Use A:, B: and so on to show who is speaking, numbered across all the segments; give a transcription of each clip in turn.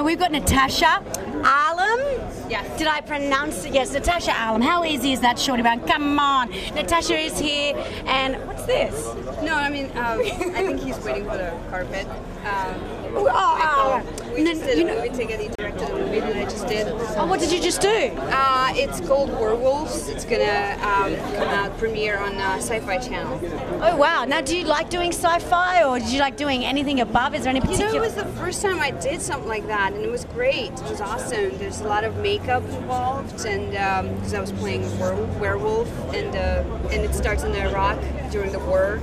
A: So we've got Natasha Alam.
B: Yes.
A: Did I pronounce it? Yes, Natasha Alam. How easy is that, Shorty Brown? Come on. Natasha is here, and what's this?
B: No, I mean, um, I think he's waiting for the carpet. Um,
A: Oh, oh, oh.
B: we just did
A: you
B: a
A: know-
B: movie together. He directed a movie that I just did.
A: Oh, what did you just do?
B: Uh, it's called Werewolves. It's gonna um, come out premiere on uh, Sci-Fi Channel.
A: Oh, wow. Now, do you like doing sci-fi, or did you like doing anything above? Is there any
B: You know,
A: particular?
B: it was the first time I did something like that, and it was great. It was awesome. There's a lot of makeup involved, and because I was playing were- werewolf, and uh, and it starts in Iraq during the war.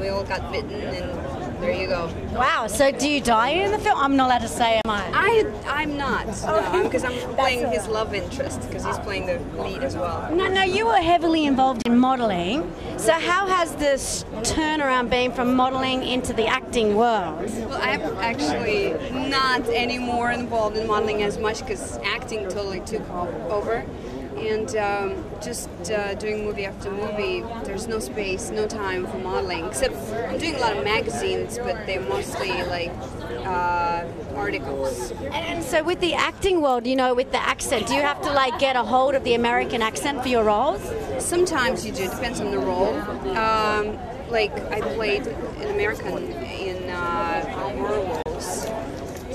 B: We all got bitten, and there you go.
A: Wow. So, do you die in the film? I'm not allowed to say, am I?
B: I I'm not because oh. I'm playing his love interest because he's playing the lead as well.
A: No, no, you were heavily involved in modelling. So, how has this turnaround been from modelling into the acting world?
B: Well, I'm actually not anymore involved in modeling as much because acting totally took over. And um, just uh, doing movie after movie, there's no space, no time for modeling. Except I'm doing a lot of magazines, but they're mostly like uh, articles.
A: And so, with the acting world, you know, with the accent, do you have to like get a hold of the American accent for your roles?
B: Sometimes you do, it depends on the role. Um, like I played an American in uh, Werewolves.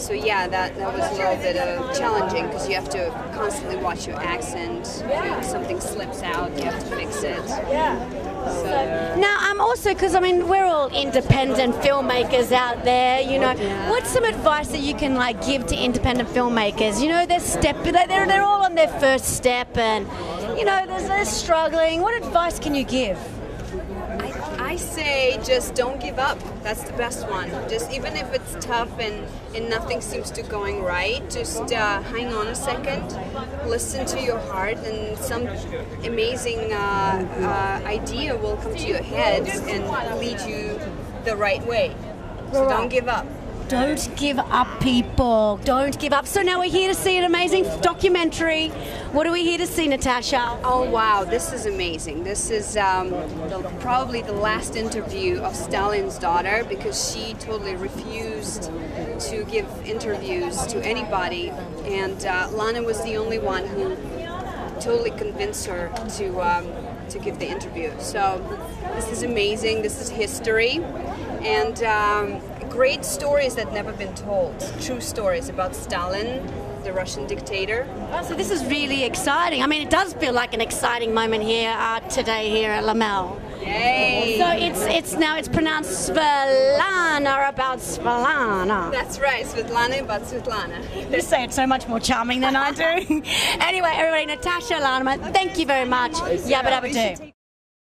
B: So yeah, that, that was a little bit uh, challenging because you have to constantly watch your accent. Yeah. If something slips out, you have to fix it. So,
A: Now, I'm also because I mean we're all independent filmmakers out there. You know, what's some advice that you can like give to independent filmmakers? You know, they're step they're they're all on their first step, and you know they're, they're struggling. What advice can you give?
B: I, say just don't give up. That's the best one. Just even if it's tough and, and nothing seems to going right, just uh, hang on a second, listen to your heart, and some amazing uh, uh, idea will come to your head and lead you the right way. So don't give up.
A: Don't give up, people. Don't give up. So now we're here to see an amazing documentary. What are we here to see, Natasha?
B: Oh wow, this is amazing. This is um, the, probably the last interview of Stalin's daughter because she totally refused to give interviews to anybody, and uh, Lana was the only one who totally convinced her to um, to give the interview. So this is amazing. This is history, and um, great stories that never been told. True stories about Stalin, the Russian dictator.
A: Oh, so this is really exciting. I mean, it does feel like an exciting moment here uh, today here at Laemmle.
B: Yay!
A: So it's it's now it's pronounced Svelana about Svelana.
B: That's right, Svetlana, but Svetlana.
A: You say it so much more charming than I do. anyway, everybody, Natasha Lana, thank you very much. Yabba dabba do.